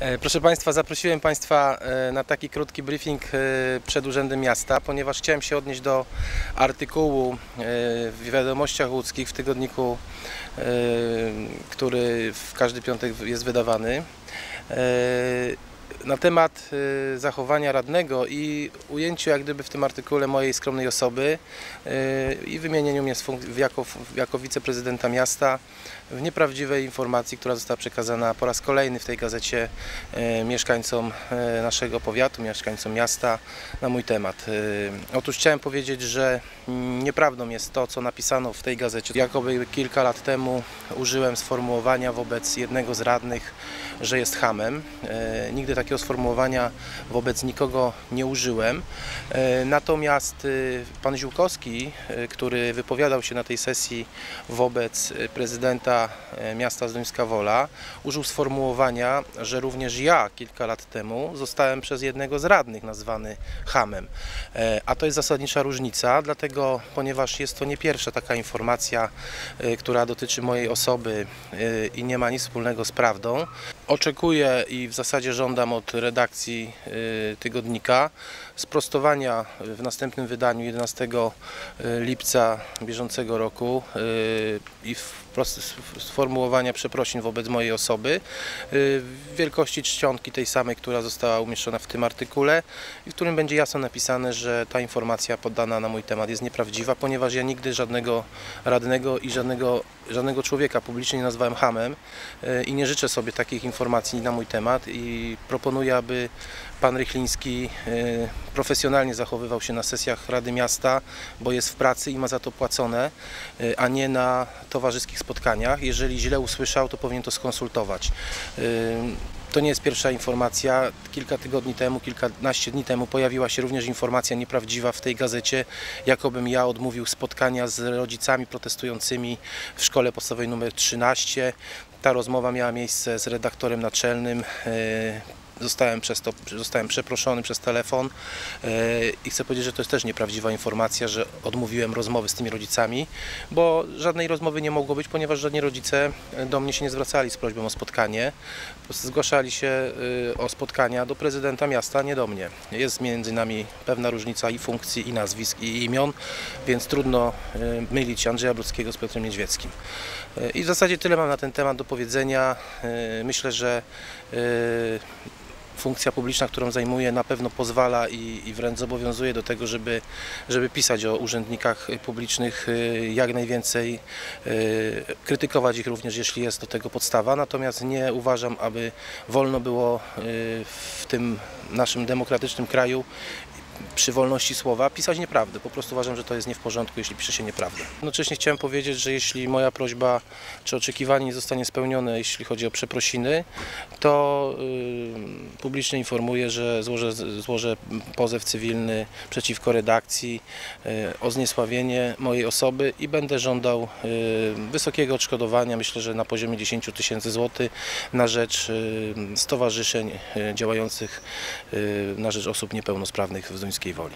E, Proszę Państwa, zaprosiłem Państwa e, na taki krótki briefing e, przed Urzędem Miasta, ponieważ chciałem się odnieść do artykułu w Wiadomościach Łódzkich w tygodniku, który w każdy piątek jest wydawany na temat zachowania radnego i ujęciu jak gdyby w tym artykule mojej skromnej osoby i wymienieniu mnie jako, jako wiceprezydenta miasta w nieprawdziwej informacji, która została przekazana po raz kolejny w tej gazecie e, mieszkańcom e, naszego powiatu, mieszkańcom miasta na mój temat. E, Otóż chciałem powiedzieć, że nieprawdą jest to, co napisano w tej gazecie. Jakoby kilka lat temu użyłem sformułowania wobec jednego z radnych, że jest hamem. Nigdy takiego sformułowania wobec nikogo nie użyłem. Natomiast pan Ziółkowski, który wypowiadał się na tej sesji wobec prezydenta e, miasta Zduńska Wola, użył sformułowania, że również ja kilka lat temu zostałem przez jednego z radnych nazwany hamem. E, A to jest zasadnicza różnica, dlatego, ponieważ jest to nie pierwsza taka informacja, e, która dotyczy mojej osoby i nie ma nic wspólnego z prawdą. Oczekuję i w zasadzie żądam od redakcji y, tygodnika sprostowania w następnym wydaniu 11 lipca bieżącego roku y, i sformułowania przeprosin wobec mojej osoby y, wielkości czcionki tej samej, która została umieszczona w tym artykule i w którym będzie jasno napisane, że ta informacja podana na mój temat jest nieprawdziwa, ponieważ ja nigdy żadnego radnego i żadnego, żadnego człowieka publicznie nie nazwałem hamem y, i nie życzę sobie takich informacji na mój temat i proponuję, aby pan Rychliński y, profesjonalnie zachowywał się na sesjach Rady Miasta, bo jest w pracy i ma za to płacone, y, a nie na towarzyskich spotkaniach. Jeżeli źle usłyszał, to powinien to skonsultować. Y, To nie jest pierwsza informacja. Kilka tygodni temu, kilkanaście dni temu pojawiła się również informacja nieprawdziwa w tej gazecie, jakobym ja odmówił spotkania z rodzicami protestującymi w szkole podstawowej nr 13. Ta rozmowa miała miejsce z redaktorem naczelnym. Zostałem przez to zostałem przeproszony przez telefon e, i chcę powiedzieć, że to jest też nieprawdziwa informacja, że odmówiłem rozmowy z tymi rodzicami, bo żadnej rozmowy nie mogło być, ponieważ żadni rodzice do mnie się nie zwracali z prośbą o spotkanie. Zgłaszali się y, o spotkania do prezydenta miasta, nie do mnie. Jest między nami pewna różnica i funkcji, i nazwisk, i imion, więc trudno mylić Andrzeja Brudskiego z Piotrem Niedźwieckim. I w zasadzie tyle mam na ten temat do powiedzenia. Myślę, że funkcja publiczna, którą zajmuję, na pewno pozwala i, i wręcz zobowiązuje do tego, żeby, żeby pisać o urzędnikach publicznych y, jak najwięcej, y, krytykować ich również, jeśli jest do tego podstawa. Natomiast nie uważam, aby wolno było y, w tym naszym demokratycznym kraju przy wolności słowa pisać nieprawdę. Po prostu uważam, że to jest nie w porządku, jeśli pisze się nieprawdę. Jednocześnie chciałem powiedzieć, że jeśli moja prośba czy oczekiwanie nie zostanie spełnione, jeśli chodzi o przeprosiny, to publicznie informuję, że złożę, złożę pozew cywilny przeciwko redakcji y, o zniesławienie mojej osoby i będę żądał y, wysokiego odszkodowania, myślę, że na poziomie 10 tysięcy złotych na rzecz y, stowarzyszeń działających na rzecz osób niepełnosprawnych w Zduńskiej Woli.